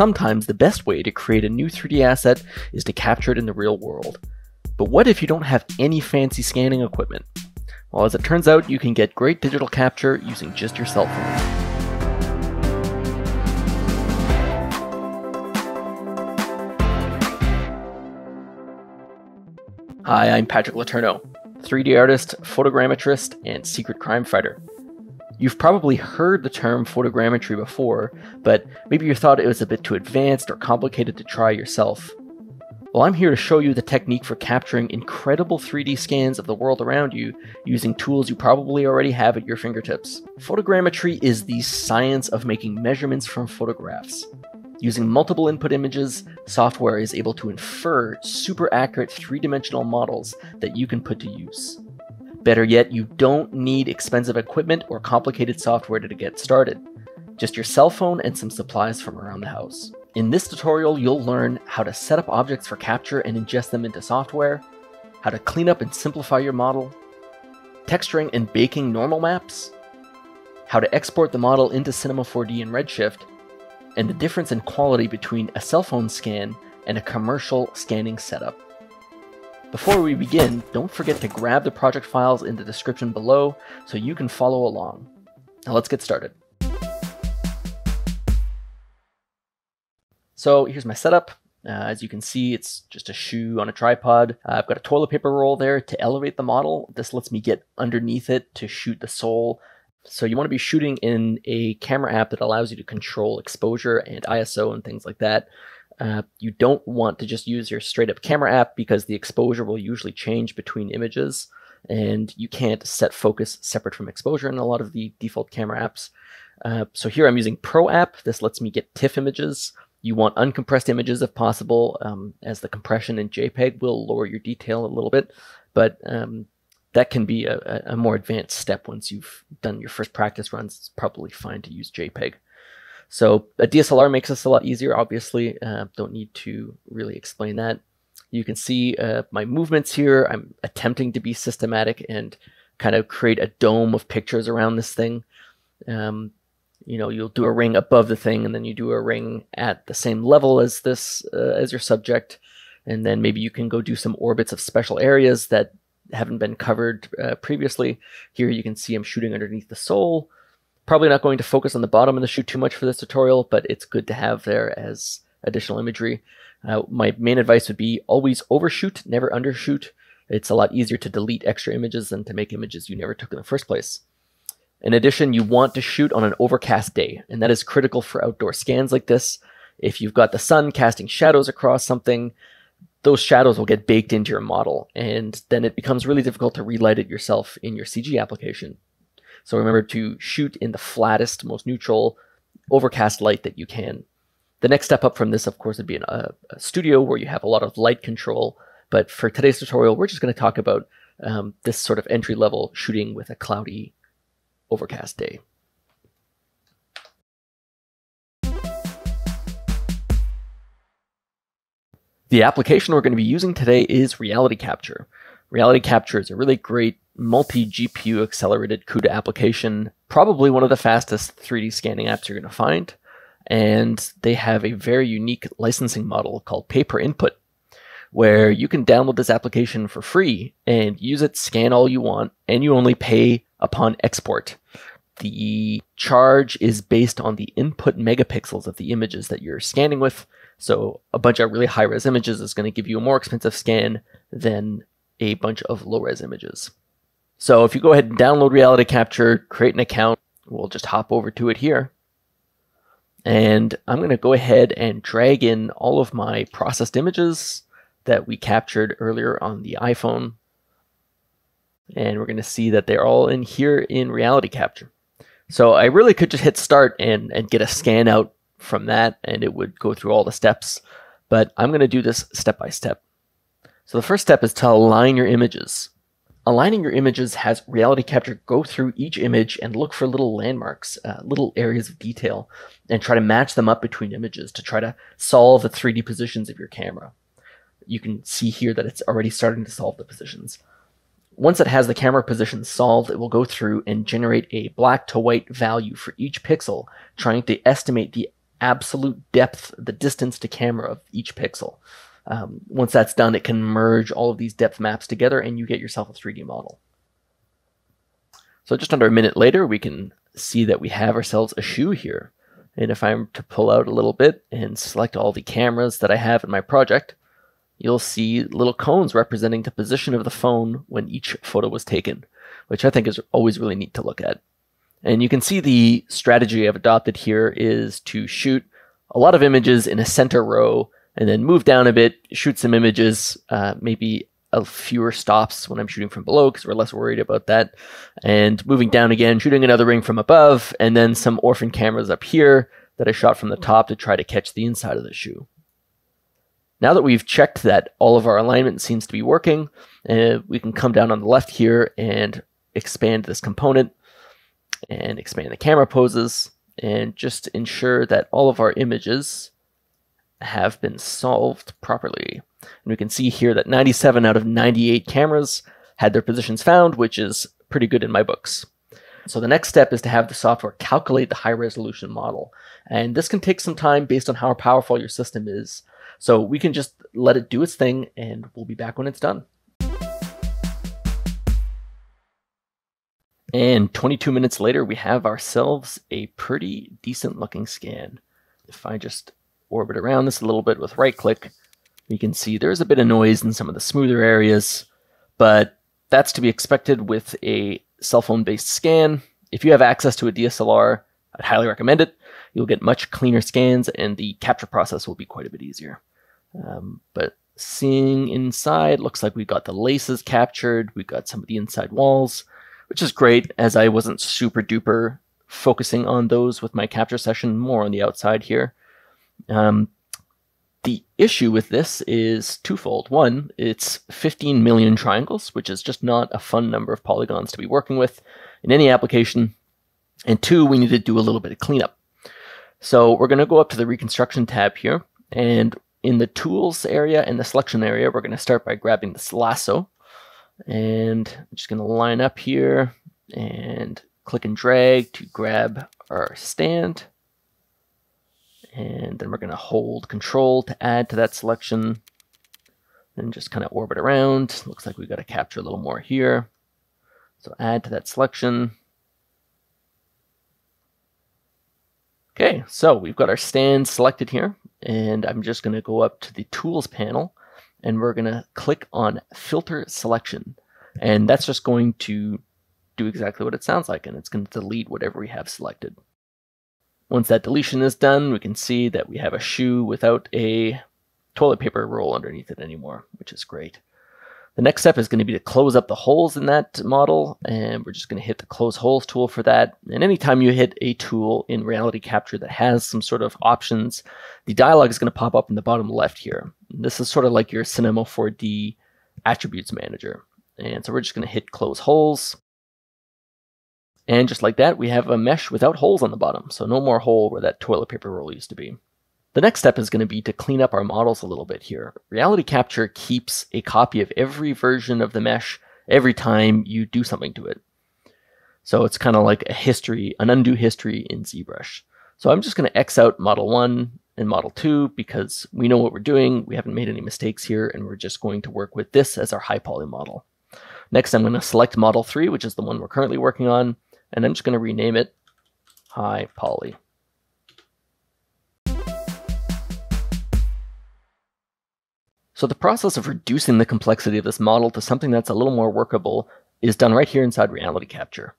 Sometimes the best way to create a new 3D asset is to capture it in the real world. But what if you don't have any fancy scanning equipment? Well, as it turns out, you can get great digital capture using just your cell phone. Hi, I'm Patrick Letourneau, 3D artist, photogrammetrist, and secret crime fighter. You've probably heard the term photogrammetry before, but maybe you thought it was a bit too advanced or complicated to try yourself. Well, I'm here to show you the technique for capturing incredible 3D scans of the world around you using tools you probably already have at your fingertips. Photogrammetry is the science of making measurements from photographs. Using multiple input images, software is able to infer super accurate three dimensional models that you can put to use. Better yet, you don't need expensive equipment or complicated software to get started. Just your cell phone and some supplies from around the house. In this tutorial, you'll learn how to set up objects for capture and ingest them into software, how to clean up and simplify your model, texturing and baking normal maps, how to export the model into Cinema 4D and Redshift, and the difference in quality between a cell phone scan and a commercial scanning setup. Before we begin, don't forget to grab the project files in the description below so you can follow along. Now let's get started. So here's my setup. Uh, as you can see, it's just a shoe on a tripod. Uh, I've got a toilet paper roll there to elevate the model. This lets me get underneath it to shoot the sole so you want to be shooting in a camera app that allows you to control exposure and ISO and things like that. You don't want to just use your straight up camera app because the exposure will usually change between images and you can't set focus separate from exposure in a lot of the default camera apps. Uh, so here I'm using Pro App. This lets me get TIFF images. You want uncompressed images if possible, um, as the compression in JPEG will lower your detail a little bit. But um, that can be a, a, more advanced step once you've done your first practice runs. It's probably fine to use JPEG. So a DSLR makes this a lot easier, obviously. Uh, don't need to really explain that. You can see uh, my movements here. I'm attempting to be systematic and kind of create a dome of pictures around this thing. Um, you know, you'll do a ring above the thing, and then you do a ring at the same level as this, uh, as your subject. And then maybe you can go do some orbits of special areas that haven't been covered uh, previously. Here you can see I'm shooting underneath the sole. Probably not going to focus on the bottom of the shoe too much for this tutorial, but it's good to have there as additional imagery. Uh, my main advice would be always overshoot, never undershoot. It's a lot easier to delete extra images than to make images you never took in the first place. In addition, you want to shoot on an overcast day, and that is critical for outdoor scans like this. If you've got the sun casting shadows across something, those shadows will get baked into your model, and then it becomes really difficult to relight it yourself in your CG application. So remember to shoot in the flattest, most neutral, overcast light that you can. The next step up from this, of course, would be a, a studio where you have a lot of light control. But for today's tutorial, we're just going to talk about um, this sort of entry level shooting with a cloudy, overcast day. The application we're going to be using today is Reality Capture. Reality Capture is a really great multi-GPU accelerated CUDA application, probably one of the fastest 3D scanning apps you're going to find. And they have a very unique licensing model called pay per input, where you can download this application for free and use it, scan all you want, and you only pay upon export. The charge is based on the input megapixels of the images that you're scanning with, so a bunch of really high res images is going to give you a more expensive scan than a bunch of low res images. So if you go ahead and download Reality Capture, create an account, we'll just hop over to it here. And I'm going to go ahead and drag in all of my processed images that we captured earlier on the iPhone. And we're going to see that they're all in here in Reality Capture. So I really could just hit start and, and get a scan out from that and it would go through all the steps. But I'm going to do this step by step. So the first step is to align your images. Aligning your images has Reality Capture go through each image and look for little landmarks, uh, little areas of detail, and try to match them up between images to try to solve the 3D positions of your camera. You can see here that it's already starting to solve the positions. Once it has the camera position solved, it will go through and generate a black to white value for each pixel, trying to estimate the absolute depth, the distance to camera of each pixel. Um, once that's done, it can merge all of these depth maps together and you get yourself a 3D model. So just under a minute later, we can see that we have ourselves a shoe here. And if I'm to pull out a little bit and select all the cameras that I have in my project, you'll see little cones representing the position of the phone when each photo was taken, which I think is always really neat to look at. And you can see the strategy I've adopted here is to shoot a lot of images in a center row and then move down a bit, shoot some images, uh, maybe a fewer stops when I'm shooting from below because we're less worried about that. And moving down again, shooting another ring from above, and then some orphan cameras up here that I shot from the top to try to catch the inside of the shoe. Now that we've checked that all of our alignment seems to be working, uh, we can come down on the left here and expand this component and expand the camera poses and just ensure that all of our images have been solved properly. And we can see here that 97 out of 98 cameras had their positions found, which is pretty good in my books. So the next step is to have the software calculate the high resolution model. And this can take some time based on how powerful your system is. So we can just let it do its thing and we'll be back when it's done. And 22 minutes later, we have ourselves a pretty decent looking scan. If I just orbit around this a little bit with right click, we can see there's a bit of noise in some of the smoother areas, but that's to be expected with a cell phone based scan. If you have access to a DSLR, I'd highly recommend it. You'll get much cleaner scans and the capture process will be quite a bit easier. Um, but seeing inside, looks like we got the laces captured, we got some of the inside walls which is great as I wasn't super duper focusing on those with my capture session, more on the outside here. Um, the issue with this is twofold. One, it's 15 million triangles, which is just not a fun number of polygons to be working with in any application. And two, we need to do a little bit of cleanup. So we're going to go up to the reconstruction tab here. And in the tools area and the selection area, we're going to start by grabbing this lasso. And I'm just going to line up here and click and drag to grab our stand. And then we're going to hold control to add to that selection. and just kind of orbit around. Looks like we've got to capture a little more here. So add to that selection. Okay, so we've got our stand selected here. And I'm just going to go up to the Tools panel and we're going to click on filter selection. And that's just going to do exactly what it sounds like, and it's going to delete whatever we have selected. Once that deletion is done, we can see that we have a shoe without a toilet paper roll underneath it anymore, which is great. The next step is going to be to close up the holes in that model, and we're just going to hit the close holes tool for that. And anytime you hit a tool in Reality Capture that has some sort of options, the dialog is going to pop up in the bottom left here. This is sort of like your Cinema 4D attributes manager. And so we're just going to hit close holes. And just like that, we have a mesh without holes on the bottom. So no more hole where that toilet paper roll used to be. The next step is going to be to clean up our models a little bit here. Reality Capture keeps a copy of every version of the mesh every time you do something to it. So it's kind of like a history, an undo history in ZBrush. So I'm just going to X out model 1 and model 2 because we know what we're doing, we haven't made any mistakes here, and we're just going to work with this as our high poly model. Next, I'm going to select model 3, which is the one we're currently working on, and I'm just going to rename it high poly. So the process of reducing the complexity of this model to something that's a little more workable is done right here inside Reality Capture.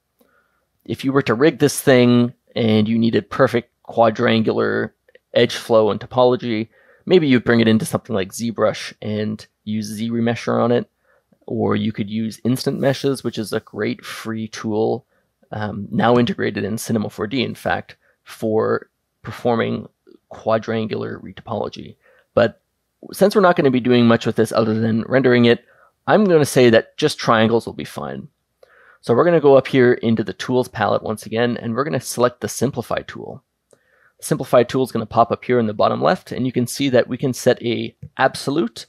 If you were to rig this thing and you needed perfect quadrangular edge flow and topology, maybe you'd bring it into something like ZBrush and use ZRemesher on it, or you could use Instant Meshes, which is a great free tool um, now integrated in Cinema 4D, in fact, for performing quadrangular retopology. But since we're not going to be doing much with this other than rendering it, I'm going to say that just triangles will be fine. So we're going to go up here into the tools palette once again, and we're going to select the simplify tool. The simplify tool is going to pop up here in the bottom left, and you can see that we can set a absolute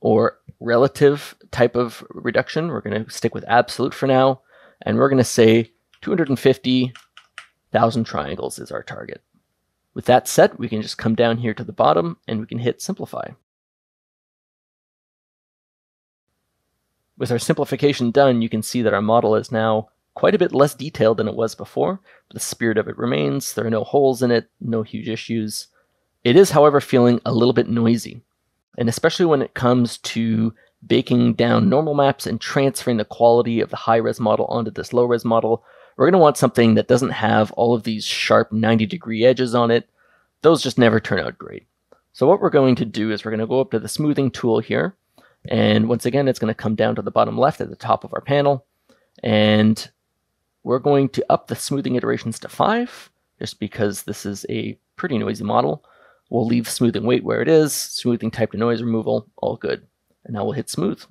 or relative type of reduction. We're going to stick with absolute for now, and we're going to say 250,000 triangles is our target. With that set, we can just come down here to the bottom and we can hit simplify. With our simplification done, you can see that our model is now quite a bit less detailed than it was before, but the spirit of it remains. There are no holes in it, no huge issues. It is, however, feeling a little bit noisy, and especially when it comes to baking down normal maps and transferring the quality of the high-res model onto this low-res model, we're going to want something that doesn't have all of these sharp 90 degree edges on it. Those just never turn out great. So what we're going to do is we're going to go up to the smoothing tool here. And once again, it's going to come down to the bottom left at the top of our panel. And we're going to up the smoothing iterations to five, just because this is a pretty noisy model. We'll leave smoothing weight where it is, smoothing type to noise removal, all good. And now we'll hit smooth.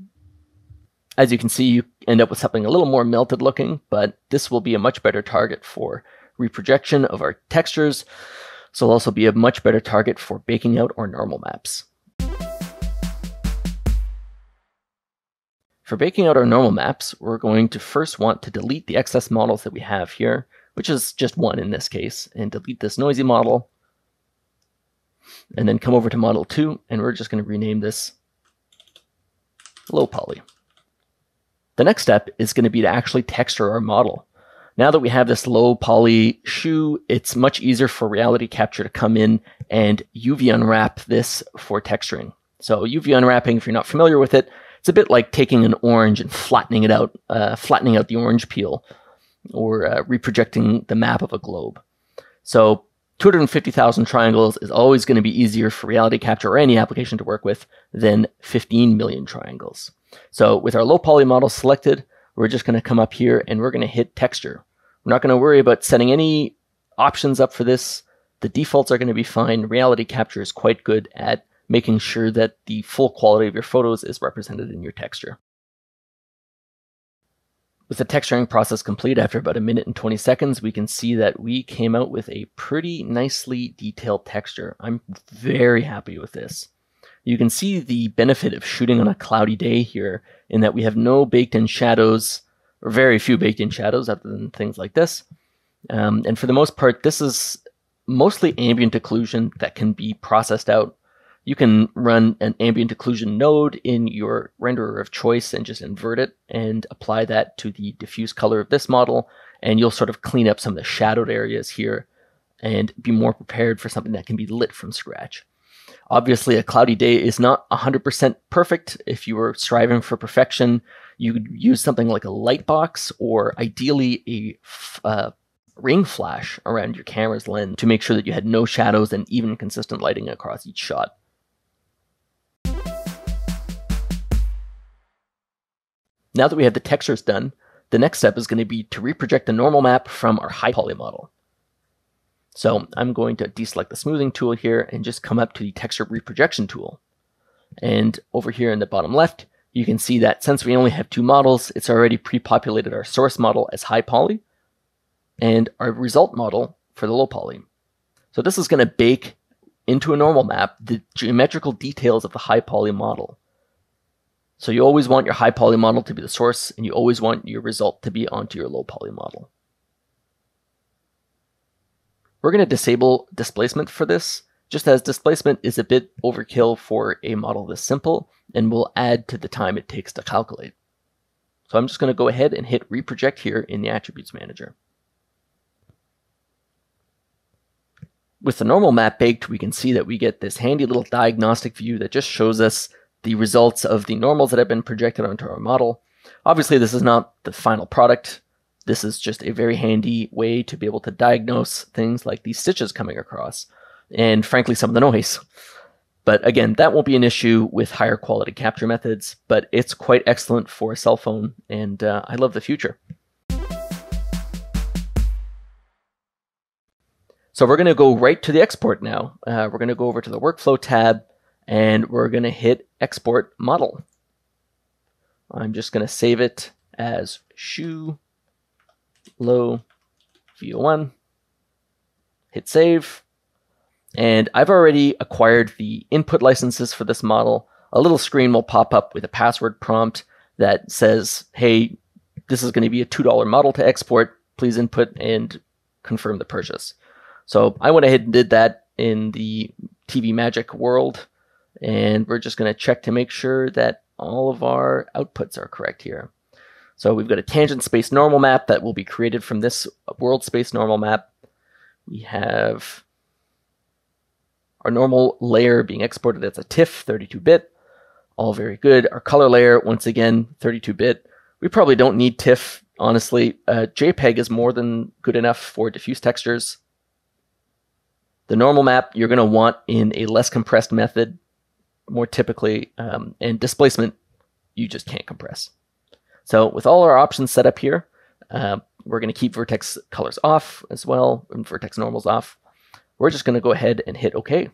As you can see, you end up with something a little more melted looking, but this will be a much better target for reprojection of our textures. So it'll also be a much better target for baking out our normal maps. For baking out our normal maps, we're going to first want to delete the excess models that we have here, which is just one in this case, and delete this noisy model. And then come over to model 2, and we're just going to rename this low poly. The next step is going to be to actually texture our model. Now that we have this low poly shoe, it's much easier for reality capture to come in and UV unwrap this for texturing. So UV unwrapping, if you're not familiar with it, it's a bit like taking an orange and flattening it out, uh, flattening out the orange peel, or uh, reprojecting the map of a globe. So 250,000 triangles is always going to be easier for reality capture or any application to work with than 15 million triangles. So with our low poly model selected, we're just going to come up here and we're going to hit texture. We're not going to worry about setting any options up for this. The defaults are going to be fine. Reality capture is quite good at making sure that the full quality of your photos is represented in your texture. With the texturing process complete after about a minute and 20 seconds, we can see that we came out with a pretty nicely detailed texture. I'm very happy with this. You can see the benefit of shooting on a cloudy day here in that we have no baked in shadows, or very few baked in shadows other than things like this. Um, and for the most part, this is mostly ambient occlusion that can be processed out. You can run an ambient occlusion node in your renderer of choice and just invert it and apply that to the diffuse color of this model. And you'll sort of clean up some of the shadowed areas here and be more prepared for something that can be lit from scratch. Obviously, a cloudy day is not 100% perfect. If you were striving for perfection, you would use something like a light box or ideally a uh, ring flash around your camera's lens to make sure that you had no shadows and even consistent lighting across each shot. Now that we have the textures done, the next step is going to be to reproject the normal map from our high poly model. So I'm going to deselect the smoothing tool here and just come up to the texture reprojection tool. And over here in the bottom left, you can see that since we only have two models, it's already pre-populated our source model as high poly and our result model for the low poly. So this is going to bake into a normal map the geometrical details of the high poly model. So you always want your high poly model to be the source and you always want your result to be onto your low poly model. We're going to disable displacement for this, just as displacement is a bit overkill for a model this simple and will add to the time it takes to calculate. So I'm just going to go ahead and hit reproject here in the attributes manager. With the normal map baked, we can see that we get this handy little diagnostic view that just shows us the results of the normals that have been projected onto our model. Obviously, this is not the final product. This is just a very handy way to be able to diagnose things like these stitches coming across, and frankly, some of the noise. But again, that won't be an issue with higher quality capture methods, but it's quite excellent for a cell phone, and uh, I love the future. So we're going to go right to the export now. Uh, we're going to go over to the workflow tab, and we're going to hit export model. I'm just going to save it as shoe low VO1, hit save. And I've already acquired the input licenses for this model. A little screen will pop up with a password prompt that says, hey, this is going to be a $2 model to export. Please input and confirm the purchase. So I went ahead and did that in the TV Magic world. And we're just going to check to make sure that all of our outputs are correct here. So we've got a tangent space normal map that will be created from this world space normal map. We have our normal layer being exported as a TIFF, 32-bit. All very good. Our color layer, once again, 32-bit. We probably don't need TIFF, honestly. Uh, JPEG is more than good enough for diffuse textures. The normal map you're going to want in a less compressed method, more typically, um, and displacement you just can't compress. So with all our options set up here, uh, we're going to keep vertex colors off as well, and vertex normals off. We're just going to go ahead and hit OK.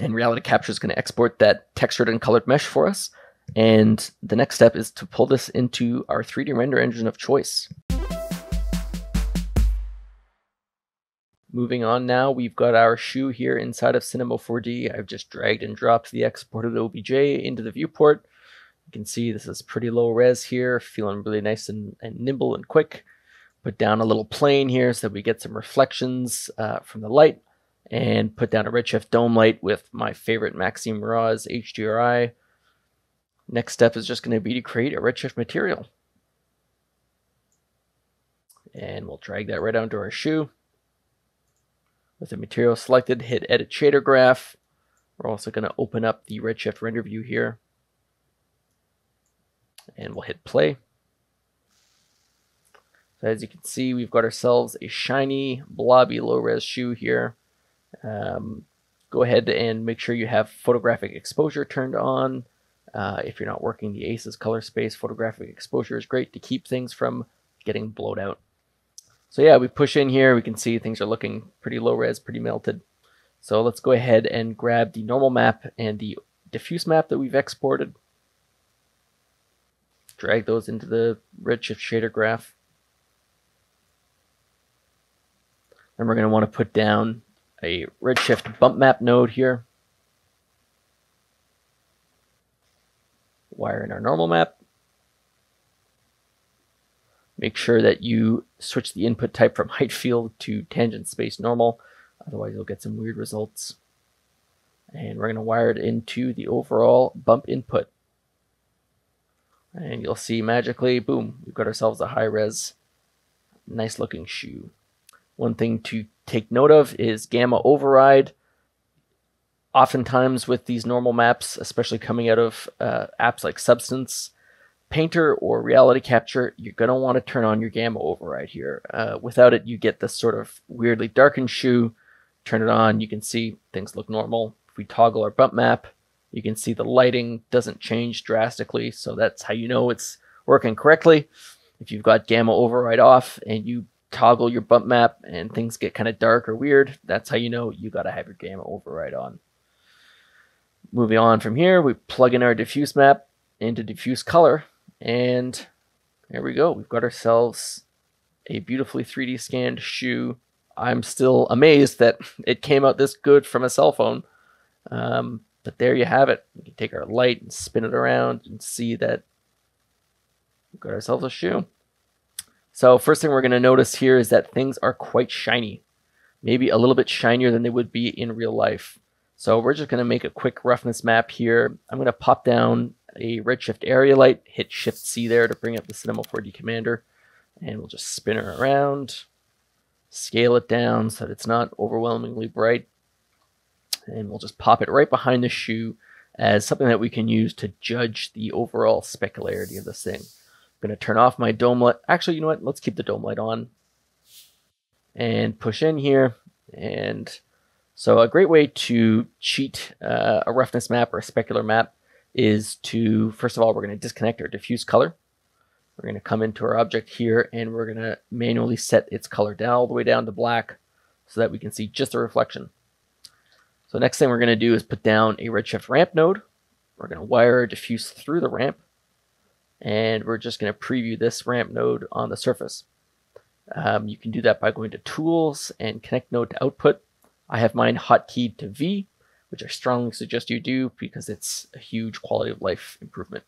And Reality Capture is going to export that textured and colored mesh for us. And the next step is to pull this into our 3D render engine of choice. Moving on now, we've got our shoe here inside of Cinema 4D. I've just dragged and dropped the exported OBJ into the viewport. You can see this is pretty low res here, feeling really nice and, and nimble and quick. Put down a little plane here so that we get some reflections uh, from the light and put down a redshift dome light with my favorite Maxime Mirage HDRI. Next step is just going to be to create a redshift material. And we'll drag that right onto our shoe. With the material selected, hit Edit Shader Graph. We're also going to open up the Redshift render view here. And we'll hit play. So as you can see, we've got ourselves a shiny, blobby, low-res shoe here. Um, go ahead and make sure you have photographic exposure turned on. Uh, if you're not working the ACES color space, photographic exposure is great to keep things from getting blowed out. So yeah, we push in here, we can see things are looking pretty low res, pretty melted. So let's go ahead and grab the normal map and the diffuse map that we've exported. Drag those into the Redshift shader graph. Then we're going to want to put down a Redshift bump map node here. Wire in our normal map. Make sure that you switch the input type from height field to tangent space normal. Otherwise, you'll get some weird results. And we're going to wire it into the overall bump input. And you'll see magically, boom, we've got ourselves a high res, nice looking shoe. One thing to take note of is gamma override. Oftentimes with these normal maps, especially coming out of uh, apps like Substance, Painter or Reality Capture, you're going to want to turn on your gamma override here. Uh, without it, you get this sort of weirdly darkened shoe. Turn it on, you can see things look normal. If we toggle our bump map, you can see the lighting doesn't change drastically, so that's how you know it's working correctly. If you've got gamma override off and you toggle your bump map and things get kind of dark or weird, that's how you know you got to have your gamma override on. Moving on from here, we plug in our diffuse map into diffuse color and there we go. We've got ourselves a beautifully 3D scanned shoe. I'm still amazed that it came out this good from a cell phone. Um, but there you have it. We can take our light and spin it around and see that we've got ourselves a shoe. So first thing we're going to notice here is that things are quite shiny. Maybe a little bit shinier than they would be in real life. So we're just going to make a quick roughness map here. I'm going to pop down a redshift area light, hit Shift C there to bring up the Cinema 4D Commander, and we'll just spin her around, scale it down so that it's not overwhelmingly bright, and we'll just pop it right behind the shoe as something that we can use to judge the overall specularity of this thing. I'm going to turn off my dome light. Actually, you know what? Let's keep the dome light on and push in here. And so a great way to cheat uh, a roughness map or a specular map is to, first of all, we're going to disconnect our diffuse color. We're going to come into our object here and we're going to manually set its color down all the way down to black so that we can see just the reflection. So next thing we're going to do is put down a redshift ramp node. We're going to wire diffuse through the ramp and we're just going to preview this ramp node on the surface. Um, you can do that by going to tools and connect node to output. I have mine hotkeyed to V which I strongly suggest you do because it's a huge quality of life improvement.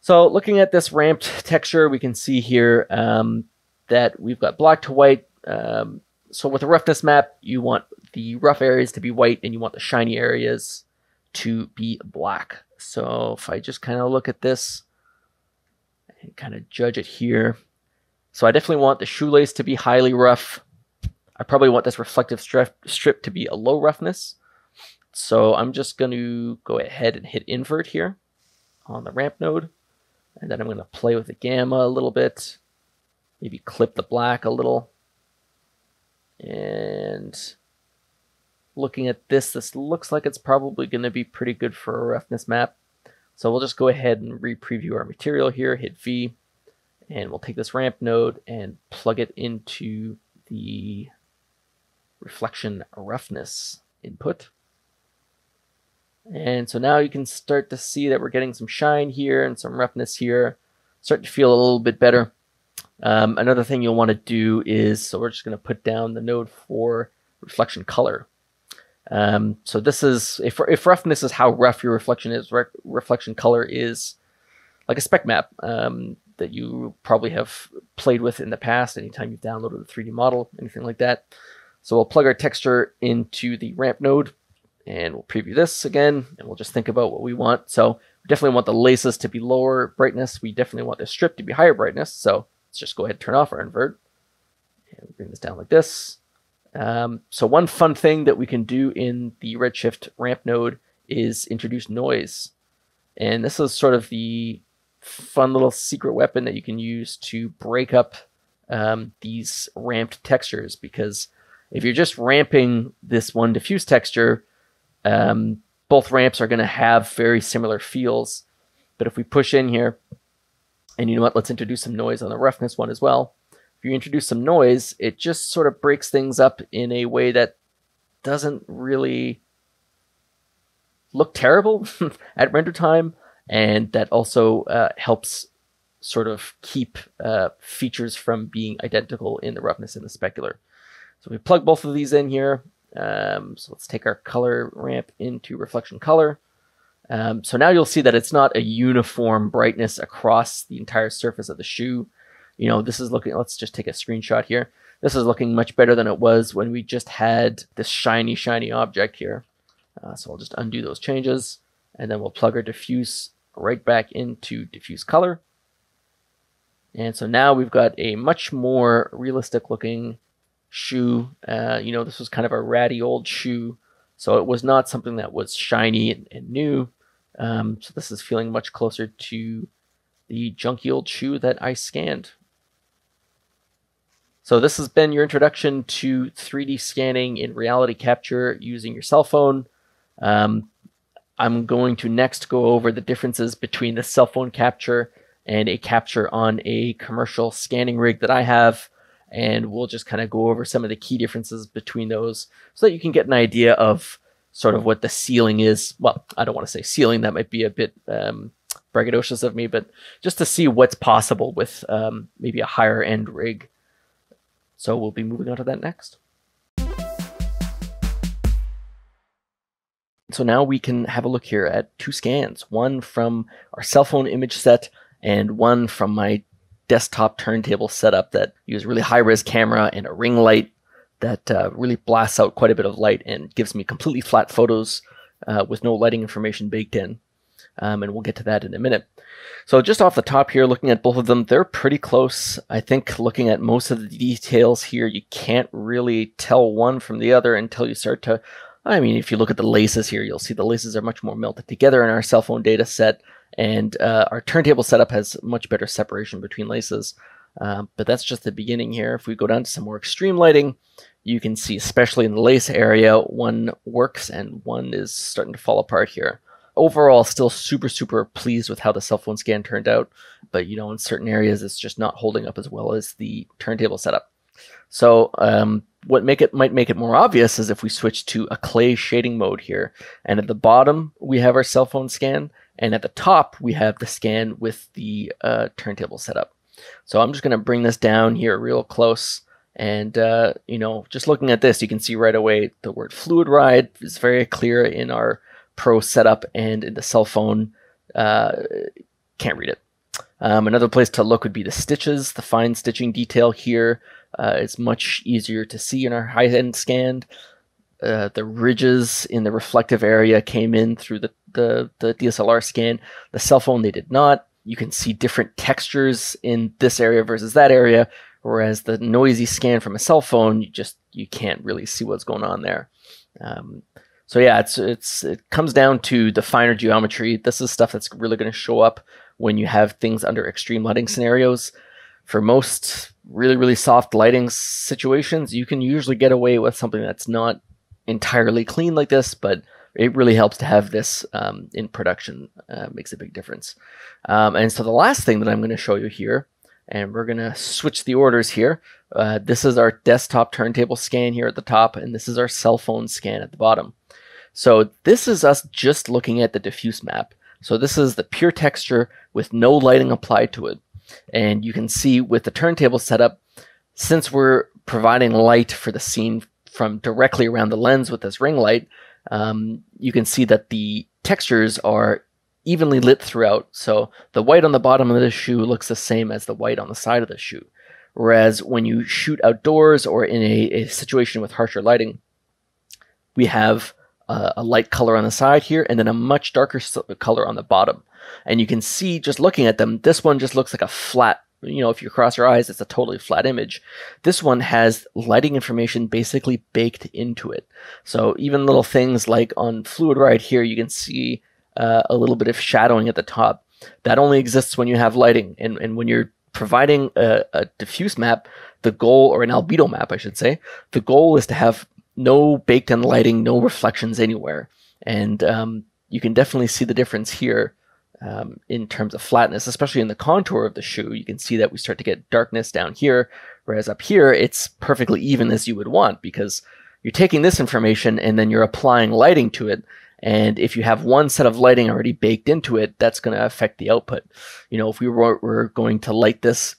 So looking at this ramped texture, we can see here um, that we've got black to white, um, so with a roughness map, you want the rough areas to be white and you want the shiny areas to be black. So if I just kind of look at this and kind of judge it here. So I definitely want the shoelace to be highly rough. I probably want this reflective strip, strip to be a low roughness. So I'm just going to go ahead and hit invert here on the ramp node. And then I'm going to play with the gamma a little bit. Maybe clip the black a little. And looking at this, this looks like it's probably going to be pretty good for a roughness map. So we'll just go ahead and re-preview our material here, hit V, and we'll take this ramp node and plug it into the reflection roughness input. And so now you can start to see that we're getting some shine here and some roughness here. Start to feel a little bit better. Um, another thing you'll want to do is, so we're just going to put down the node for reflection color. Um, so this is, if, if roughness is how rough your reflection is, re reflection color is like a spec map um, that you probably have played with in the past, anytime you've downloaded a 3D model, anything like that. So we'll plug our texture into the ramp node and we'll preview this again and we'll just think about what we want. So we definitely want the laces to be lower brightness. We definitely want the strip to be higher brightness. So let's just go ahead and turn off our invert and bring this down like this. Um, so one fun thing that we can do in the Redshift ramp node is introduce noise. And this is sort of the fun little secret weapon that you can use to break up um, these ramped textures because if you're just ramping this one diffuse texture, um, both ramps are going to have very similar feels. But if we push in here, and you know what, let's introduce some noise on the roughness one as well. If you introduce some noise, it just sort of breaks things up in a way that doesn't really look terrible at render time, and that also uh, helps sort of keep uh, features from being identical in the roughness and the specular. So we plug both of these in here. Um, so let's take our color ramp into reflection color. Um, so now you'll see that it's not a uniform brightness across the entire surface of the shoe. You know, this is looking, let's just take a screenshot here. This is looking much better than it was when we just had this shiny, shiny object here. Uh, so I'll just undo those changes and then we'll plug our diffuse right back into diffuse color. And so now we've got a much more realistic looking shoe. Uh, you know, this was kind of a ratty old shoe, so it was not something that was shiny and, and new. Um, so this is feeling much closer to the junky old shoe that I scanned. So this has been your introduction to 3D scanning in reality capture using your cell phone. Um, I'm going to next go over the differences between the cell phone capture and a capture on a commercial scanning rig that I have and we'll just kind of go over some of the key differences between those so that you can get an idea of sort of what the ceiling is. Well, I don't want to say ceiling, that might be a bit um, braggadocious of me, but just to see what's possible with um, maybe a higher end rig. So we'll be moving on to that next. So now we can have a look here at two scans, one from our cell phone image set and one from my desktop turntable setup that uses really high res camera and a ring light that uh, really blasts out quite a bit of light and gives me completely flat photos uh, with no lighting information baked in. Um, and we'll get to that in a minute. So just off the top here, looking at both of them, they're pretty close. I think looking at most of the details here, you can't really tell one from the other until you start to, I mean, if you look at the laces here, you'll see the laces are much more melted together in our cell phone data set. And uh, our turntable setup has much better separation between laces. Uh, but that's just the beginning here. If we go down to some more extreme lighting, you can see, especially in the lace area, one works and one is starting to fall apart here. Overall, still super, super pleased with how the cell phone scan turned out. But, you know, in certain areas, it's just not holding up as well as the turntable setup. So um, what make it might make it more obvious is if we switch to a clay shading mode here. And at the bottom, we have our cell phone scan. And at the top, we have the scan with the uh, turntable setup. So I'm just going to bring this down here real close. And, uh, you know, just looking at this, you can see right away the word fluid ride is very clear in our pro setup and in the cell phone. Uh, can't read it. Um, another place to look would be the stitches, the fine stitching detail here. Uh, much easier to see in our high-end scan. Uh, the ridges in the reflective area came in through the, the, the DSLR scan. The cell phone, they did not. You can see different textures in this area versus that area, whereas the noisy scan from a cell phone, you just you can't really see what's going on there. Um, so yeah, it's it's it comes down to the finer geometry. This is stuff that's really going to show up when you have things under extreme lighting scenarios. For most really really soft lighting situations, you can usually get away with something that's not entirely clean like this, but it really helps to have this um, in production. Uh, makes a big difference. Um, and so the last thing that I'm going to show you here, and we're going to switch the orders here. Uh, this is our desktop turntable scan here at the top, and this is our cell phone scan at the bottom. So this is us just looking at the diffuse map. So this is the pure texture with no lighting applied to it. And you can see with the turntable setup, since we're providing light for the scene from directly around the lens with this ring light, um, you can see that the textures are evenly lit throughout. So the white on the bottom of the shoe looks the same as the white on the side of the shoe. Whereas when you shoot outdoors or in a, a situation with harsher lighting, we have a light color on the side here and then a much darker color on the bottom. And you can see just looking at them, this one just looks like a flat, you know, if you cross your eyes, it's a totally flat image. This one has lighting information basically baked into it. So even little things like on fluid right here, you can see uh, a little bit of shadowing at the top. That only exists when you have lighting. And, and when you're providing a, a diffuse map, the goal, or an albedo map, I should say, the goal is to have no baked in lighting, no reflections anywhere. And um, you can definitely see the difference here um, in terms of flatness, especially in the contour of the shoe. You can see that we start to get darkness down here, whereas up here it's perfectly even as you would want because you're taking this information and then you're applying lighting to it. And if you have one set of lighting already baked into it, that's going to affect the output. You know, if we were, were going to light this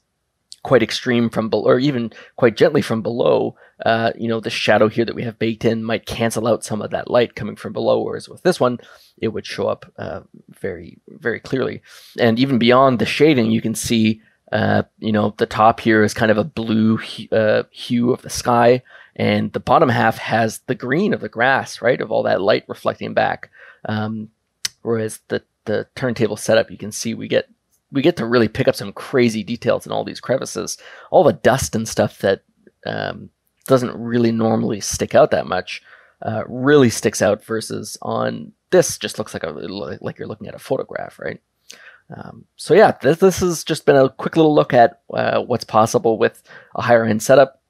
quite extreme from below, or even quite gently from below, uh, you know, the shadow here that we have baked in might cancel out some of that light coming from below. Whereas with this one, it would show up uh, very, very clearly. And even beyond the shading, you can see, uh, you know, the top here is kind of a blue uh, hue of the sky, and the bottom half has the green of the grass, right, of all that light reflecting back. Um, whereas the the turntable setup, you can see we get we get to really pick up some crazy details in all these crevices. All the dust and stuff that um, doesn't really normally stick out that much uh, really sticks out versus on this just looks like a like you're looking at a photograph, right? Um, so yeah, this, this has just been a quick little look at uh, what's possible with a higher end setup.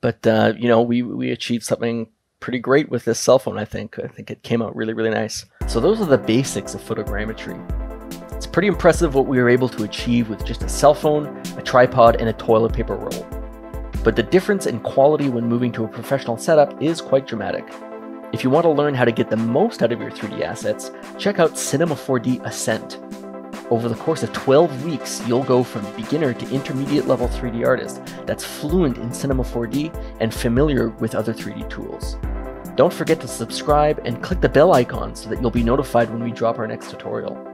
But uh, you know, we we achieved something pretty great with this cell phone. I think I think it came out really really nice. So those are the basics of photogrammetry. Pretty impressive what we were able to achieve with just a cell phone, a tripod, and a toilet paper roll. But the difference in quality when moving to a professional setup is quite dramatic. If you want to learn how to get the most out of your 3D assets, check out Cinema 4D Ascent. Over the course of 12 weeks, you'll go from beginner to intermediate level 3D artist that's fluent in Cinema 4D and familiar with other 3D tools. Don't forget to subscribe and click the bell icon so that you'll be notified when we drop our next tutorial.